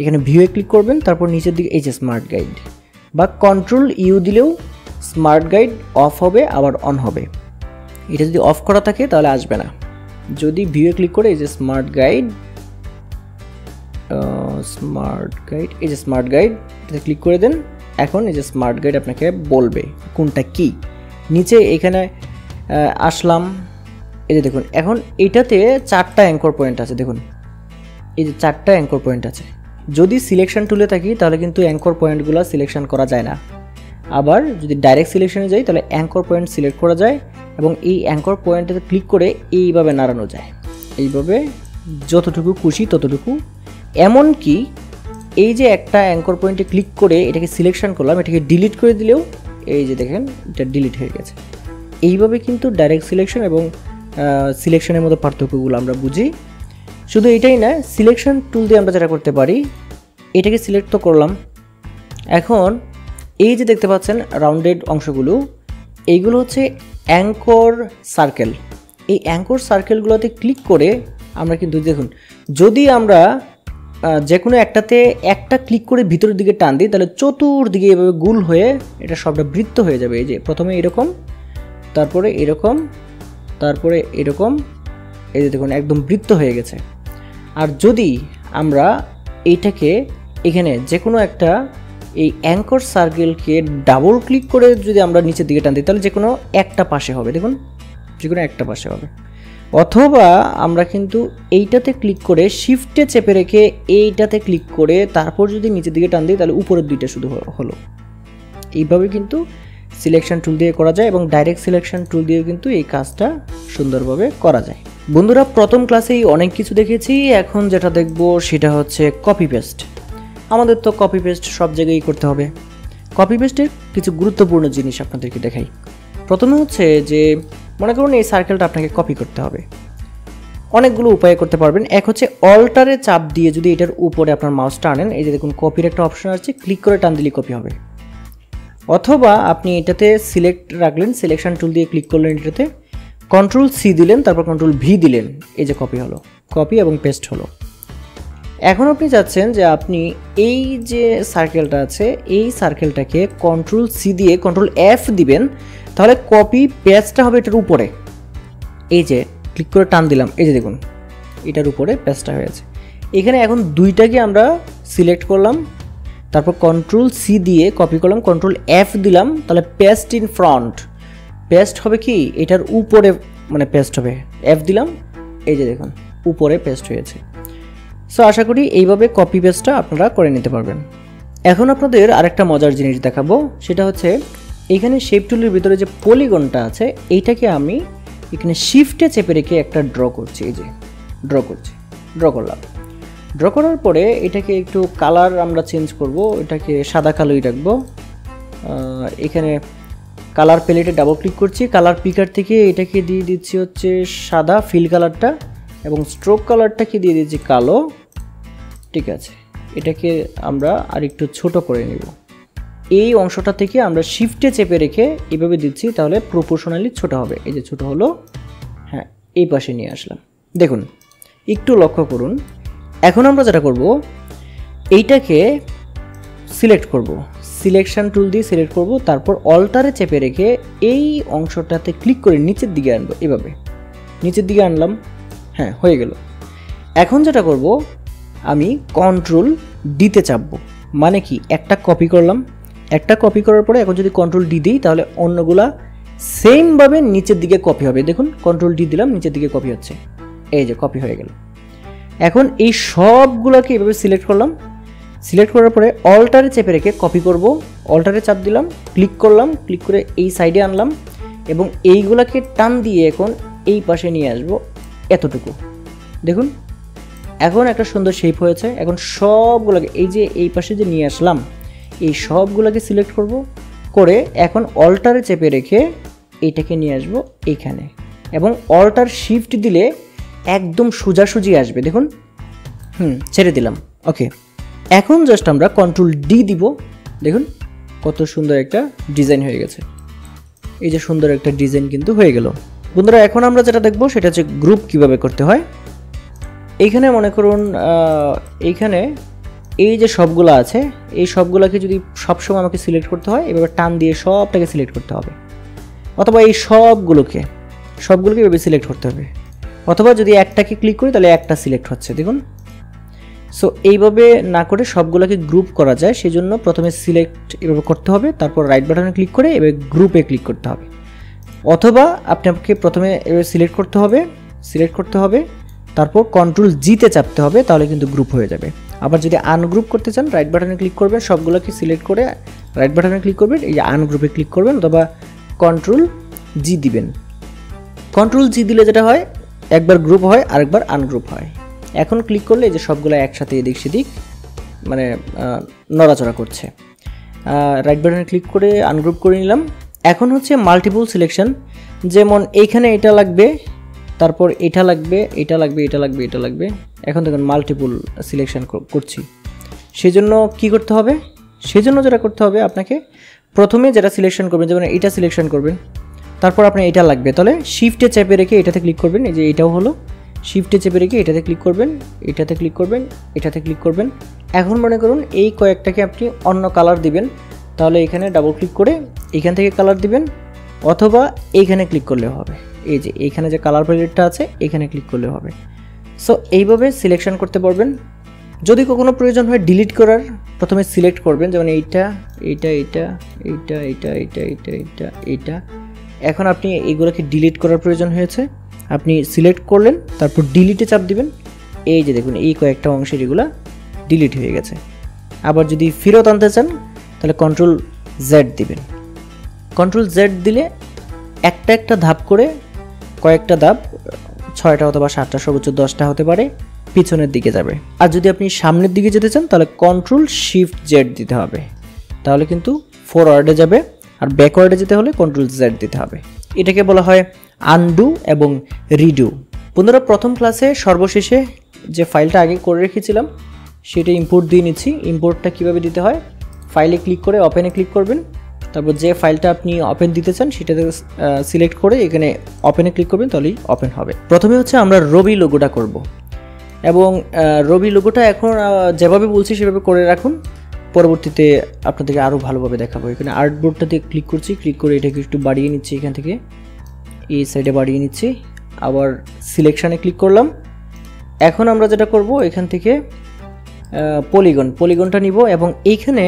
Speaker 1: এখানে ভিউয়ে ক্লিক করবেন, তারপর নিচের দিকে এই যে স্মার্ট গাইড বা কন্ট্রোল ইউ দিলেও স্মার্ট গাইড অফ হবে, আবার অন হবে। এটা যদি অফ করা থাকে, তাহলে আসবে না। যদি ভিউয়ে ক্লিক করে এই যে স্মার্ট গাইড স্মার্ট গাইড এই যে স্মার্ট গাইড এটাতে ক্লিক করে দেন। এখন এই যে স্মার্ট গাইড আপনাকে বলবে কোনটা কি। নিচে এখানে আসলাম। এই যে দেখুন, এখন এটাতে চারটা অ্যাঙ্কর পয়েন্ট আছে, দেখুন। এই যে চারটা অ্যাঙ্কর পয়েন্ট আছে। যদি সিলেকশন টুলে থাকি, তাহলে কিন্তু অ্যাঙ্কর পয়েন্টগুলো সিলেকশন করা যায় না। আবার যদি ডাইরেক্ট সিলেকশনে যাই, তাহলে অ্যাঙ্কর পয়েন্ট সিলেক্ট করা যায় এবং এই অ্যাঙ্কর পয়েন্টে ক্লিক করে এইভাবে নাড়ানো যায়। এইভাবে যতটুকু খুশি ততটুকু। এমনকি এই যে একটা অ্যাঙ্কর পয়েন্টে ক্লিক করে এটাকে সিলেকশন করলাম, এটাকে ডিলিট করে দিলেও, এই যে দেখেন, এটা ডিলিট হয়ে গেছে। এইভাবে কিন্তু ডাইরেক্ট সিলেকশন এবং সিলেকশনের মতো পার্থক্যগুলো আমরা বুঝি। শুধু এটাই না সিলেকশন টুল দিয়ে আমরা যেটা করতে পারি, এটাকে সিলেক্ট তো করলাম। এখন এই যে দেখতে পাচ্ছেন রাউন্ডেড অংশগুলো, এইগুলো হচ্ছে অ্যাঙ্কর সার্কেল এই অ্যাঙ্কর সার্কেলগুলোতে ক্লিক করে আমরা কিন্তু দেখুন, যদি আমরা যে কোনো একটাতে একটা ক্লিক করে ভিতরের দিকে টান দিই, তাহলে চতুর্দিকে এভাবে গুল হয়ে এটা সবটা বৃত্ত হয়ে যাবে। এই যে প্রথমে এরকম তারপরে এরকম তারপরে এরকম, এই যে দেখুন, একদম বৃত্ত হয়ে গেছে। আর যদি আমরা এইটাকে এখানে যে কোনো একটা এই অ্যাঙ্কর সার্কেলকে ডাবল ক্লিক করে যদি আমরা নিচের দিকে টান দিই, তাহলে যে কোনো একটা পাশে হবে, দেখুন। যে কোনো একটা পাশে হবে। অথবা আমরা কিন্তু এইটাতে ক্লিক করে শিফটে চেপে রেখে এইটাতে ক্লিক করে তারপর যদি নিচের দিকে টান দিই, তাহলে উপরের দুইটা শুধু হলো। এইভাবে কিন্তু সিলেকশন টুল দিয়ে করা যায় এবং ডাইরেক্ট সিলেকশন টুল দিয়েও কিন্তু এই কাজটা সুন্দরভাবে করা যায়। বন্ধুরা, প্রথম ক্লাসেই অনেক কিছু দেখেছি। এখন যেটা দেখব সেটা হচ্ছে কপি পেস্ট আমাদের তো কপি পেস্ট সব জায়গায় করতে হবে। কপি পেস্টের কিছু গুরুত্বপূর্ণ জিনিস আপনাদেরকে দেখাই। প্রথমে হচ্ছে যে, মনে করুন এই সার্কেলটা আপনাকে কপি করতে হবে। অনেকগুলো উপায়ে করতে পারবেন। এক হচ্ছে অল্টারে চাপ দিয়ে যদি এটার উপরে আপনার মাউসটা আনেন, এই যে দেখুন কপির একটা অপশন আছে ক্লিক করে টান দিলে কপি হবে। অথবা আপনি এটাতে সিলেক্ট রাখলেন সিলেকশন টুল দিয়ে ক্লিক করলেন এটাতে কন্ট্রোল সি দিলেন, তারপর কন্ট্রোল ভি দিলেন, এই যে কপি হলো। কপি এবং পেস্ট হলো। এখন আপনি চাচ্ছেন যে আপনি এই যে সার্কেলটা আছে, এই সার্কেলটাকে কন্ট্রোল সি দিয়ে কন্ট্রোল এফ দিবেন, তাহলে কপি পেজটা হবে এটার উপরে। এই যে ক্লিক করে টান দিলাম, এই যে দেখুন, এটার উপরে পেজটা হয়েছে এখানে এখন দুইটাকে আমরা সিলেক্ট করলাম তারপর কন্ট্রোল সি দিয়ে কপি করলাম কন্ট্রোল এফ দিলাম, তাহলে পেস্ট ইন ফ্রন্ট পেস্ট হবে কি? এটার উপরে মানে পেস্ট হবে। এফ দিলাম, এই যে দেখুন, উপরে পেস্ট হয়েছে। সো আশা করি এইভাবে কপি পেস্টটা আপনারা করে নিতে পারবেন। এখন আপনাদের আরেকটা মজার জিনিস দেখাবো, সেটা হচ্ছে এখানে শেপ টুলের ভিতরে যে পলিগনটা আছে, এইটাকে আমি এখানে শিফটে চেপে রেখে একটা ড্র করছি, এই যে ড্র করছি ড্র করলাম। ড্র করার পরে এটাকে একটু কালার আমরা চেঞ্জ করব, এটাকে সাদা কালোই রাখব। এখানে কালার প্যালেটে ডাবল ক্লিক করছি কালার পিকার থেকে এটাকে দিয়ে দিচ্ছি হচ্ছে সাদা ফিল কালারটা এবং স্ট্রোক কালারটাকে দিয়ে দিচ্ছি কালো। ঠিক আছে, এটাকে আমরা আর একটু ছোট করে নেব। এই অংশটা থেকে আমরা শিফটে চেপে রেখে এভাবে দিচ্ছি, তাহলে প্রপোর্শনালি ছোট হবে। এই যে ছোট হলো হ্যাঁ এই পাশে নিয়ে আসলাম। দেখুন, একটু লক্ষ্য করুন এখন আমরা যেটা করব, এইটাকে সিলেক্ট করব। সিলেকশন টুল দিয়ে সিলেক্ট করব, তারপর অল্টারে চেপে রেখে এই অংশটাতে ক্লিক করে নিচের দিকে আনব, এভাবে। নিচের দিকে আনলাম হ্যাঁ হয়ে গেল। এখন যেটা করব, আমি কন্ট্রোল ডিতে চাপবো। মানে কি? একটা কপি করলাম। একটা কপি করার পরে এখন যদি কন্ট্রোল ডি দিই, তাহলে অন্যগুলা সেমভাবে নিচের দিকে কপি হবে। দেখুন কন্ট্রোল ডি দিলাম, নিচের দিকে কপি হচ্ছে। এই যে কপি হয়ে গেল। এখন এই সবগুলোকে এভাবে সিলেক্ট করলাম। সিলেক্ট করার পরে অল্টারে চেপে রেখে কপি করব। অল্টারে চাপ দিলাম ক্লিক করলাম ক্লিক করে এই সাইডে আনলাম এবং এইগুলাকে টান দিয়ে এখন এই পাশে নিয়ে আসব এতটুকু। দেখুন, এখন একটা সুন্দর শেপ হয়েছে। এখন সবগুলোকে এই যে এই পাশে যে নিয়ে আসলাম, এই সবগুলোকে সিলেক্ট করব। করে এখন অল্টারে চেপে রেখে এইটাকে নিয়ে আসব এইখানে এবং অল্টার শিফট দিলে একদম সোজাসুজি আসবে, দেখুন। হুম, ছেড়ে দিলাম ওকে এখন জাস্ট আমরা কন্ট্রোল ডি দিব, দেখুন, কত সুন্দর একটা ডিজাইন হয়ে গেছে। এই যে সুন্দর একটা ডিজাইন কিন্তু হয়ে গেল। বন্ধুরা, এখন আমরা যেটা দেখব, সেটা হচ্ছে গ্রুপ কীভাবে করতে হয়। এইখানে মনে করুন এইখানে এই যে সবগুলো আছে, এই সবগুলোকে যদি সবসময় আমাকে সিলেক্ট করতে হয়, এভাবে টান দিয়ে সবটাকে সিলেক্ট করতে হবে। অথবা এই সবগুলোকে সবগুলোকে এভাবে সিলেক্ট করতে হবে। অথবা যদি একটাকে ক্লিক করি, তাহলে একটা সিলেক্ট হচ্ছে, দেখুন। সো এইভাবে না করে সবগুলোকে গ্রুপ করা যায় সেই জন্য প্রথমে সিলেক্ট এভাবে করতে হবে, তারপর রাইট বাটনে ক্লিক করে এবার গ্রুপে ক্লিক করতে হবে। অথবা আপনাকে প্রথমে সিলেক্ট করতে হবে সিলেক্ট করতে হবে, তারপর কন্ট্রোল জিতে চাপতে হবে, তাহলে কিন্তু গ্রুপ হয়ে যাবে। আবার যদি আনগ্রুপ করতে চান রাইট বাটনে ক্লিক করবেন, সবগুলোকে সিলেক্ট করে রাইট বাটনে ক্লিক করবেন, এই যে আনগ্রুপে ক্লিক করবেন, অথবা কন্ট্রোল জি দিবেন। কন্ট্রোল জি দিলে যেটা হয় একবার গ্রুপ হয়, আরেকবার আনগ্রুপ হয়। এখন ক্লিক করলে যে সবগুলো একসাথে এদিক সেদিক মানে নড়াচড়া করছে। রাইট বাটনে ক্লিক করে আনগ্রুপ করে নিলাম। এখন হচ্ছে মাল্টিপল সিলেকশন যেমন এইখানে এটা লাগবে, তারপর এটা লাগবে এটা লাগবে এটা লাগবে এটা লাগবে। এখন দেখুন মাল্টিপল সিলেকশন করছি। সেজন্য কি করতে হবে? সেজন্য যেটা করতে হবে আপনাকে, প্রথমে যেটা সিলেকশন করবেন, যেমন এটা সিলেকশন করবেন তারপর আপনার এটা লাগবে। তাহলে শিফটে চেপে রেখে এটাতে ক্লিক করবেন। এই যে এটাও হলো। শিফটে চেপে রেখে এটাতে ক্লিক করবেন, এটাতে ক্লিক করবেন, এটাতে ক্লিক করবেন। এখন মনে করুন এই কয়েকটাকে আপনি অন্য কালার দিবেন। তাহলে এখানে ডাবল ক্লিক করে এখান থেকে কালার দিবেন অথবা এইখানে ক্লিক করলেও হবে। এই যে এইখানে যে কালার প্যালেটটা আছে, এখানে ক্লিক করলে হবে। সো এইভাবে সিলেকশন করতে পারবেন। যদি কখনো প্রয়োজন হয় ডিলিট করার, প্রথমে সিলেক্ট করবেন। যেমন এইটা এইটা এইটা এইটা এইটা এইটা এইটা এইটা এইটা। এখন আপনি এগুলোকে ডিলিট করার প্রয়োজন হয়েছে। আপনি সিলেক্ট করলেন, তারপর ডিলিটে চাপ দিবেন। এই যে দেখুন, এই কয়েকটা অংশের এগুলো ডিলিট হয়ে গেছে। আবার যদি ফেরত আনতে চান, তাহলে কন্ট্রোল জেড দিবেন। কন্ট্রোল জেড দিলে একটা একটা ধাপ করে কয়েকটা ধাপ, ছয়টা অথবা সাতটা, সর্বোচ্চ দশটা হতে পারে, পিছনের দিকে যাবে। আর যদি আপনি সামনের দিকে যেতে চান, তাহলে কন্ট্রোল শিফট জেড দিতে হবে। তাহলে কিন্তু ফরওয়ার্ডে যাবে। আর ব্যাকওয়ার্ডে যেতে হলে কন্ট্রোল জেড দিতে হবে। এটাকে বলা হয় আনডু এবং রিডু বন্ধুরা, প্রথম ক্লাসে সর্বশেষে যে ফাইলটা আগে করে রেখেছিলাম, সেটা ইম্পোর্ট দিয়ে নিচ্ছি। ইম্পোর্টটা কীভাবে দিতে হয়? ফাইলে ক্লিক করে ওপেনে ক্লিক করবেন। তারপর যে ফাইলটা আপনি ওপেন দিতে চান, সেটাতে সিলেক্ট করে এখানে ওপেনে ক্লিক করবেন, তাহলেই ওপেন হবে। প্রথমে হচ্ছে আমরা রবি লোগোটা করব। এবং রবি লোগোটা এখন যেভাবে বলছি সেভাবে করে রাখুন। পরবর্তীতে আপনাদেরকে আরও ভালোভাবে দেখাবো। এখানে আর্টবোর্ডটাতে ক্লিক করছি ক্লিক করে এটাকে একটু বাড়িয়ে নিচ্ছি এখান থেকে। এই সাইডে বাড়িয়ে নিচ্ছি। আবার সিলেকশানে ক্লিক করলাম। এখন আমরা যেটা করব, এখান থেকে পলিগন পলিগনটা নিব এবং এইখানে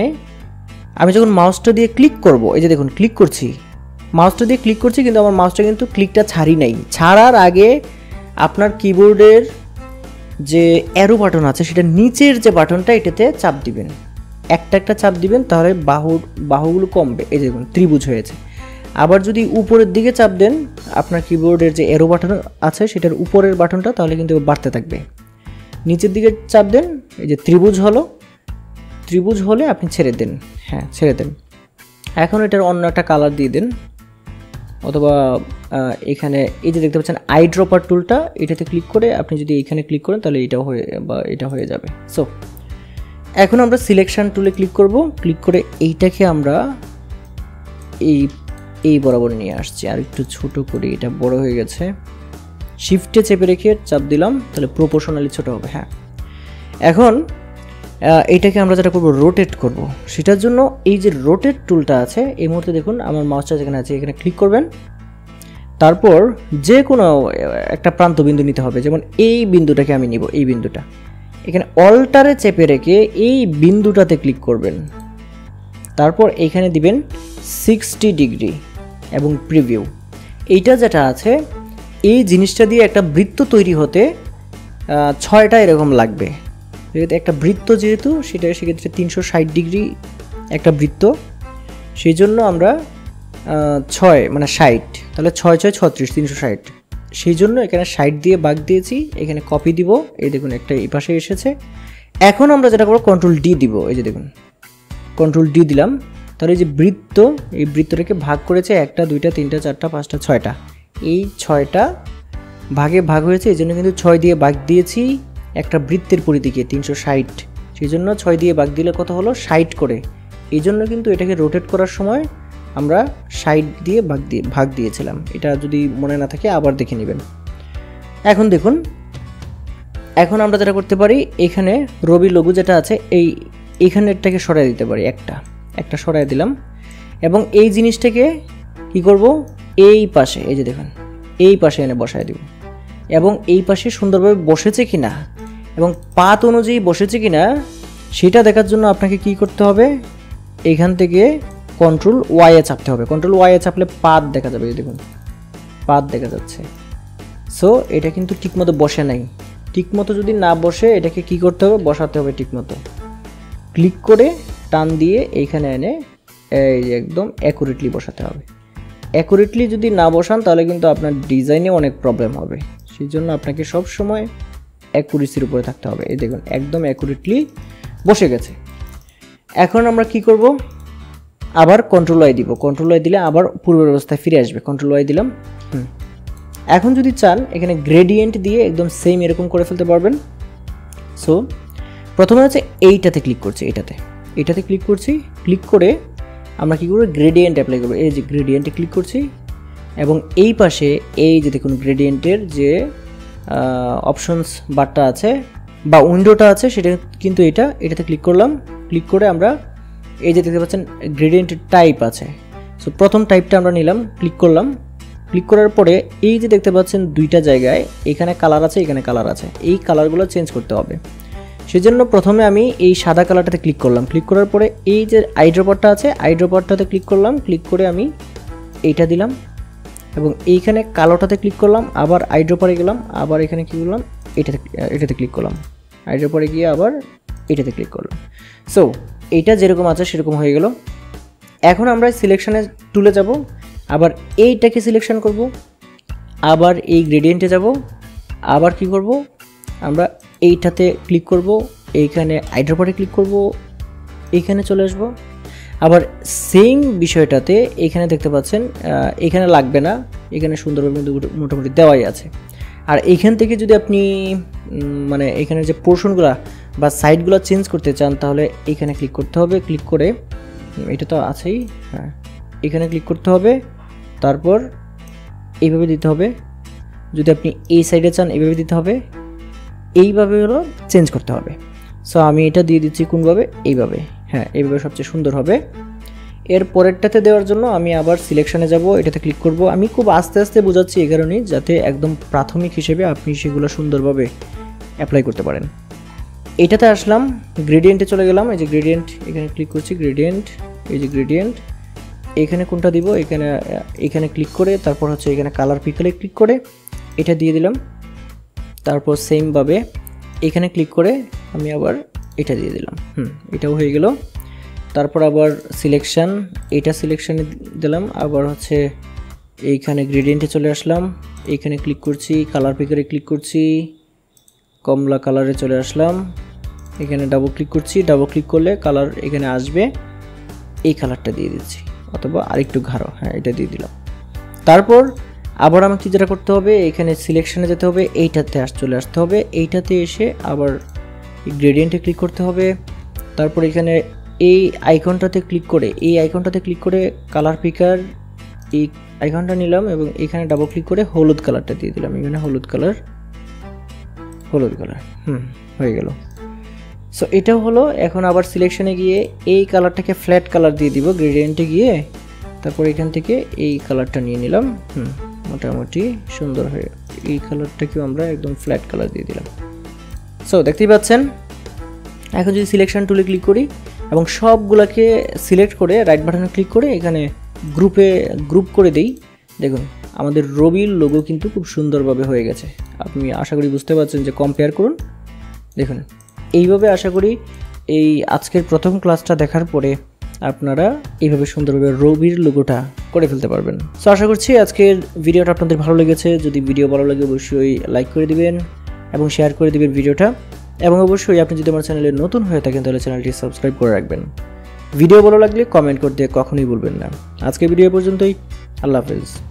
Speaker 1: আমি যখন মাউসটা দিয়ে ক্লিক করব, এই যে দেখুন ক্লিক করছি। মাউসটা দিয়ে ক্লিক করছি, কিন্তু আমার মাউসটা কিন্তু ক্লিকটা ছাড়ি নাই। ছাড়ার আগে আপনার কিবোর্ডের যে অ্যারো বাটন আছে, সেটা নিচের যে বাটনটা এটাতে চাপ দিবেন। একটা একটা চাপ দিবেন, তাহলে বাহু, বাহুগুলো কমবে। এই দেখুন, ত্রিভুজ হয়েছে। আবার যদি উপরের দিকে চাপ দেন, আপনার কিবোর্ডের যে এরো বাটন আছে, সেটার উপরের বাটনটা তাহলে কিন্তু বাড়তে থাকবে। নিচের দিকে চাপ দেন, এই যে ত্রিভুজ হলো, ত্রিভুজ হলে আপনি ছেড়ে দেন। হ্যাঁ ছেড়ে দেন। এখন এটার অন্য একটা কালার দিয়ে দেন, অথবা এখানে এই যে দেখতে পাচ্ছেন আই ড্রপার টুলটা এটাতে ক্লিক করে আপনি যদি এখানে ক্লিক করেন, তাহলে এটাও হয়ে, বা এটা হয়ে যাবে। সো এখন আমরা সিলেকশন টুলে ক্লিক করব। ক্লিক করে এইটাকে আমরা এই এই বরাবর নিয়ে আসছি। আর একটু ছোট করে, এটা বড় হয়ে গেছে। শিফটে চেপে রেখে চাপ দিলাম, তাহলে প্রপোর্শনালি ছোট হবে হ্যাঁ। এখন এইটাকে আমরা যেটা করব রোটেট করব। সেটার জন্য এই যে রোটেট টুলটা আছে, এই মুহূর্তে দেখুন আমার মাউসটা যেখানে আছে, এখানে ক্লিক করবেন। তারপর যে কোনো একটা প্রান্ত বিন্দু নিতে হবে। যেমন এই বিন্দুটাকে আমি নিব, এই বিন্দুটা। এখানে অল্টারে চেপে রেখে এই বিন্দুটাতে ক্লিক করবেন। তারপর এখানে দিবেন সিক্সটি ডিগ্রি এবং প্রিভিউ। এইটা যেটা আছে, এই জিনিসটা দিয়ে একটা বৃত্ত তৈরি হতে ছয়টা এরকম লাগবে। যেহেতু একটা বৃত্ত যেহেতু, সেটা সেক্ষেত্রে তিনশো ষাট ডিগ্রি একটা বৃত্ত। সেই জন্য আমরা ছয় মানে ষাট। তাহলে ছয় ছয়, ছত্রিশ, তিনশো ষাট। সেই জন্য এখানে ষাট দিয়ে বাঘ দিয়েছি, এখানে কপি দিব। এই দেখুন, একটা এই পাশে এসেছে। এখন আমরা যেটা করব কন্ট্রোল ডি দিব। এই যে দেখুন কন্ট্রোল ডি দিলাম। তাহলে যে বৃত্ত, এই বৃত্তটাকে ভাগ করেছে একটা, দুইটা, তিনটা, চারটা, পাঁচটা, ছয়টা। এই ছয়টা ভাগে ভাগ হয়েছে, এই জন্য কিন্তু ছয় দিয়ে ভাগ দিয়েছি একটা বৃত্তের পরিধিকে, তিনশো ষাট। সেই জন্য ছয় দিয়ে ভাগ দিলে কত হলো? ষাট করে। এই জন্য কিন্তু এটাকে রোটেট করার সময় আমরা সাইড দিয়ে ভাগ দিয়ে, ভাগ দিয়েছিলাম। এটা যদি মনে না থাকে আবার দেখে নেবেন। এখন দেখুন, এখন আমরা যেটা করতে পারি, এখানে রবি লঘু যেটা আছে, এই এখানেরটাকে সরাই দিতে পারি একটা। একটা সরাই দিলাম। এবং এই জিনিসটাকে কি করব? এই পাশে, এই যে দেখুন, এই পাশে এনে বসায় দিব। এবং এই পাশে সুন্দরভাবে বসেছে কি না এবং পাত অনুযায়ী বসেছে কি না সেটা দেখার জন্য আপনাকে কি করতে হবে? এখান থেকে কন্ট্রোল ওয়াইয়ে চাপতে হবে। কন্ট্রোল ওয়াইয়ে চাপলে পাত দেখা যাবে দেখুন, পাত দেখা যাচ্ছে। সো এটা কিন্তু ঠিকমতো বসে নাই। ঠিকমতো যদি না বসে, এটাকে কি করতে হবে? বসাতে হবে ঠিকমতো। ক্লিক করে টান দিয়ে এইখানে এনে এই একদম অ্যাকুরেটলি বসাতে হবে। অ্যাকুরেটলি যদি না বসান, তাহলে কিন্তু আপনার ডিজাইনে অনেক প্রবলেম হবে। সেই জন্য আপনাকে সব সময় অ্যাকুরেসির উপরে থাকতে হবে। এই দেখুন, একদম অ্যাকুরেটলি বসে গেছে। এখন আমরা কি করব? আবার কন্ট্রোল ওয়াই দিব। কন্ট্রোল ওয়াই দিলে আবার পূর্বের অবস্থায় ফিরে আসবে। কন্ট্রোল ওয়াই দিলাম। হুম। এখন যদি চান, এখানে গ্রেডিয়েন্ট দিয়ে একদম সেম এরকম করে ফেলতে পারবেন। সো প্রথমে হচ্ছে এইটাতে ক্লিক করছি, এইটাতে। এইটাতে ক্লিক করছি। ক্লিক করে আমরা কী করব? গ্রেডিয়েন্ট অ্যাপ্লাই করব। এই যে গ্রেডিয়েন্টে ক্লিক করছি এবং এই পাশে এই যে দেখুন গ্রেডিয়েন্টের যে অপশনস বারটা আছে বা উইন্ডোটা আছে, সেটা কিন্তু এটা, এটাতে ক্লিক করলাম। ক্লিক করে আমরা এই যে দেখতে পাচ্ছেন গ্রেডিয়েন্ট টাইপ আছে। সো প্রথম টাইপটা আমরা নিলাম ক্লিক করলাম। ক্লিক করার পরে এই যে দেখতে পাচ্ছেন, দুইটা জায়গায় এখানে কালার আছে, এখানে কালার আছে। এই কালারগুলো চেঞ্জ করতে হবে। সেজন্য প্রথমে আমি এই সাদা কালারটাতে ক্লিক করলাম। ক্লিক করার পরে এই যে আইড্রপারটা আছে আইড্রপারটাতে ক্লিক করলাম। ক্লিক করে আমি এইটা দিলাম এবং এইখানে কালোটাতে ক্লিক করলাম। আবার আইড্রপারে গেলাম। আবার এখানে কী করলাম? এটাতে এটাতে ক্লিক করলাম। আইড্রপারে গিয়ে আবার এটাতে ক্লিক করলাম। সো এইটা যেরকম আছে সেরকম হয়ে গেল। এখন আমরা সিলেকশানে তুলে যাব। আবার এইটাকে সিলেকশন করব। আবার এই গ্রেডিয়েন্টে যাব। আবার কি করব? আমরা এইটাতে ক্লিক করব। এইখানে আইড্রোপারে ক্লিক করব। এইখানে চলে আসব। আবার সেম বিষয়টাতে এখানে দেখতে পাচ্ছেন এখানে লাগবে না। এখানে সুন্দরভাবে কিন্তু মোটামুটি দেওয়াই আছে। আর এইখান থেকে যদি আপনি মানে এখানে যে পোর্শনগুলো বা সাইডগুলো চেঞ্জ করতে চান, তাহলে এখানে ক্লিক করতে হবে। ক্লিক করে, এটা তো আছেই হ্যাঁ। এখানে ক্লিক করতে হবে, তারপর এইভাবে দিতে হবে। যদি আপনি এই সাইডে চান, এইভাবে দিতে হবে। এইভাবে হলো চেঞ্জ করতে হবে। সো, আমি এটা দিয়ে দিচ্ছি কোনভাবে? এইভাবে হ্যাঁ এইভাবে সবচেয়ে সুন্দর হবে। এর পরেরটাতে দেওয়ার জন্য আমি আবার সিলেকশানে যাব, এটাতে ক্লিক করব। আমি খুব আস্তে আস্তে বোঝাচ্ছি এই কারণেই, যাতে একদম প্রাথমিক হিসেবে আপনি সেগুলো সুন্দরভাবে অ্যাপ্লাই করতে পারেন। এটাতে আসলাম গ্রেডিয়েন্টে চলে গেলাম, এই যে গ্রেডিয়েন্ট এখানে ক্লিক করছি গ্রেডিয়েন্ট এই যে গ্রেডিয়েন্ট এখানে কোনটা দিব? এখানে এখানে ক্লিক করে, তারপর হচ্ছে এখানে কালার পিকলে ক্লিক করে, এটা দিয়ে দিলাম। তারপর সেমভাবে এখানে ক্লিক করে, আমি আবার এটা দিয়ে দিলাম। হুম, এটাও হয়ে গেল। তারপর আবার সিলেকশান এটা সিলেকশানে দিলাম। আবার হচ্ছে এইখানে গ্রেডিয়েন্টে চলে আসলাম। এইখানে ক্লিক করছি কালার পিকারে ক্লিক করছি, কমলা কালারে চলে আসলাম। এখানে ডাবল ক্লিক করছি ডাবল ক্লিক করলে কালার এখানে আসবে। এই কালারটা দিয়ে দিচ্ছি, অথবা আরেকটু ঘাড়ো হ্যাঁ এটা দিয়ে দিলাম। তারপর আবার আমাকে যেটা করতে হবে, এখানে সিলেকশানে যেতে হবে, এইটাতে আস, চলে আসতে হবে। এইটাতে এসে আবার গ্রেডিয়েন্টে ক্লিক করতে হবে। তারপর এখানে এই আইকনটাতে ক্লিক করে, এই আইকনটাতে ক্লিক করে কালার পিকার এই আইকনটা নিলাম এবং এখানে ডাবল ক্লিক করে হলুদ কালারটা দিয়ে দিলাম। এখানে হলুদ কালার হলুদ কালার হুম, হয়ে গেল। সো এটাও হলো, এখন আবার সিলেকশনে গিয়ে এই কালারটাকে ফ্ল্যাট কালার দিয়ে দিব গ্রেডিয়েন্টে গিয়ে। তারপর এখান থেকে এই কালারটা নিয়ে নিলাম। হুম, মোটামুটি সুন্দর হয়ে, এই কালারটাকেও আমরা একদম ফ্ল্যাট কালার দিয়ে দিলাম। সো দেখতেই পাচ্ছেন, এখন যদি সিলেকশন টুলে ক্লিক করি, এবং সবগুলোকে সিলেক্ট করে রাইট বাটনে ক্লিক করে এখানে গ্রুপে গ্রুপ করে দেই, দেখুন, আমাদের রবির লোগো কিন্তু খুব সুন্দরভাবে হয়ে গেছে। আপনি আশা করি বুঝতে পারছেন যে কম্পেয়ার করুন। দেখুন এইভাবে আশা করি এই আজকের প্রথম ক্লাসটা দেখার পরে আপনারা এইভাবে সুন্দরভাবে রবির লোগোটা করে ফেলতে পারবেন। সো আশা করছি আজকের ভিডিওটা আপনাদের ভালো লেগেছে। যদি ভিডিও ভালো লাগে, অবশ্যই লাইক করে দিবেন এবং শেয়ার করে দিবেন ভিডিওটা এবং অবশ্যই আপনি যদি আমার চ্যানেলে নতুন হয়ে থাকেন, তাহলে চ্যানেলটি সাবস্ক্রাইব করে রাখবেন। ভিডিও ভালো লাগলে কমেন্ট করতে কখনোই বলবেন না। আজকে ভিডিও পর্যন্তই। আল্লাহ হাফেজ।